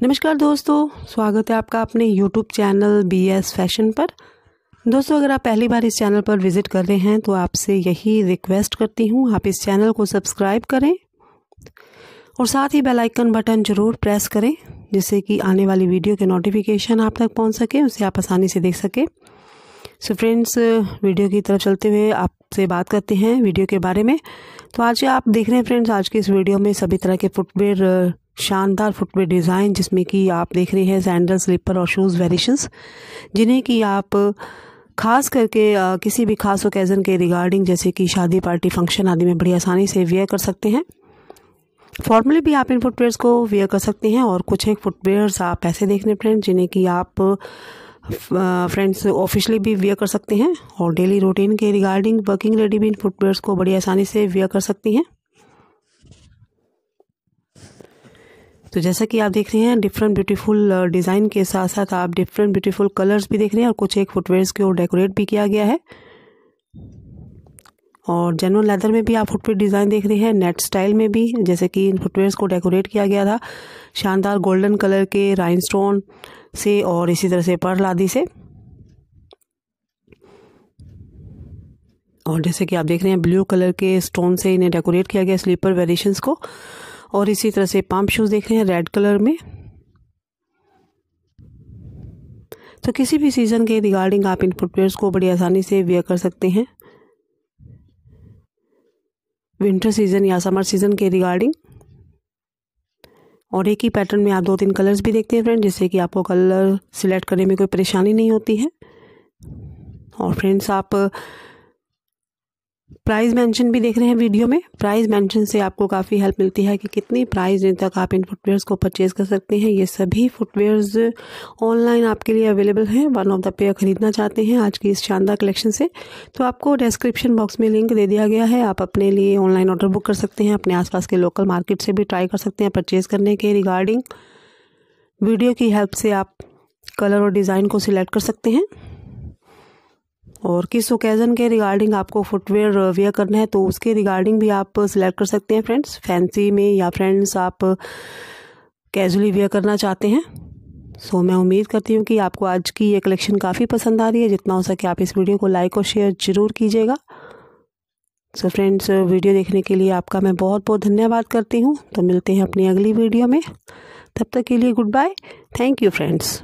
नमस्कार दोस्तों, स्वागत है आपका अपने YouTube channel B S fashion पर। दोस्तों, अगर आप पहली बार इस चैनल पर विज़िट कर रहे हैं तो आपसे यही रिक्वेस्ट करती हूँ, आप इस चैनल को सब्सक्राइब करें और साथ ही बेल आइकन बटन ज़रूर प्रेस करें, जिससे कि आने वाली वीडियो के नोटिफिकेशन आप तक पहुँच सके, उसे आप आसानी से देख सकें। सो फ्रेंड्स वीडियो की तरफ़ चलते हुए आपसे बात करते हैं वीडियो के बारे में। तो आज आप देख रहे हैं फ्रेंड्स आज की इस वीडियो में सभी तरह के फुटवेयर शानदार फुटवेयर डिज़ाइन जिसमें कि आप देख रहे हैं सैंडल स्लीपर और शूज़ वेरिएशंस जिन्हें कि आप खास करके आ, किसी भी खास ओकेज़न के रिगार्डिंग जैसे कि शादी पार्टी फ़ंक्शन आदि में बड़ी आसानी से वेयर कर सकते हैं। फॉर्मली भी आप इन फुटवेयर्स को वेयर कर सकते हैं और कुछ एक फुटवेयर्स आप ऐसे देख रहे हैं जिन्हें कि आप फ्रेंड्स ऑफिशियली भी वेयर कर सकते हैं और डेली रूटीन के रिगार्डिंग वर्किंग लेडी भी इन फुटवेयर्स को बड़ी आसानी से वेयर कर सकती हैं। तो जैसा कि आप देख रहे हैं डिफरेंट ब्यूटीफुल डिज़ाइन के साथ साथ आप डिफरेंट ब्यूटीफुल कलर्स भी देख रहे हैं और कुछ एक फुटवेयर्स की ओर डेकोरेट भी किया गया है। और जनरल लेदर में भी आप फुटवेयर डिज़ाइन देख रहे हैं नेट स्टाइल में भी, जैसे कि इन फुटवेयर्स को डेकोरेट किया गया था। शानदार गोल्डन कलर के राइनस्टोन से और इसी तरह से पर्ल आदि से। और जैसे कि आप देख रहे हैं ब्लू कलर के स्टोन से इन्हें डेकोरेट किया गया स्लीपर वेरिएशंस को। और इसी तरह से पम्प शूज़ देख रहे हैं रेड कलर में। तो किसी भी सीज़न के रिगार्डिंग आप इन फुटवेयर्स को बड़ी आसानी से वेयर कर सकते हैं। विंटर सीज़न या समर सीज़न के रिगार्डिंग और एक ही पैटर्न में आप दो तीन कलर्स भी देखते हैं फ्रेंड जिससे कि आपको कलर सिलेक्ट करने में कोई परेशानी नहीं होती है। और फ्रेंड्स आप प्राइस मेंशन भी देख रहे हैं वीडियो में। प्राइस मेंशन से आपको काफ़ी हेल्प मिलती है कि कितनी प्राइस दिन तक आप इन फुटवेयर्स को परचेज कर सकते हैं। ये सभी फुटवेयर्स ऑनलाइन आपके लिए अवेलेबल हैं। वन ऑफ़ द पेयर खरीदना चाहते हैं आज की इस शानदार कलेक्शन से। तो आपको डिस्क्रिप्शन बॉक्स में लिंक दे दिया गया है। आप अपने लिए ऑनलाइन ऑर्डर बुक कर सकते हैं। अपने आसपास के लोकल मार्केट से भी ट्राई कर सकते हैं परचेज़ करने के रिगार्डिंग वीडियो की हेल्प से आप कलर और डिज़ाइन को सिलेक्ट कर सकते हैं। और किस ओकेज़न के रिगार्डिंग आपको फुटवेयर वेयर करना है तो उसके रिगार्डिंग भी आप सिलेक्ट कर सकते हैं फ्रेंड्स फैंसी में या फ्रेंड्स आप कैजुअली वेयर करना चाहते हैं सो मैं उम्मीद करती हूँ कि आपको आज की ये कलेक्शन काफ़ी पसंद आ रही है। जितना हो सके आप इस वीडियो को लाइक और शेयर ज़रूर कीजिएगा। सो फ्रेंड्स वीडियो देखने के लिए आपका मैं बहुत बहुत धन्यवाद करती हूँ। तो मिलते हैं अपनी अगली वीडियो में। तब तक के लिए good bye thank you friends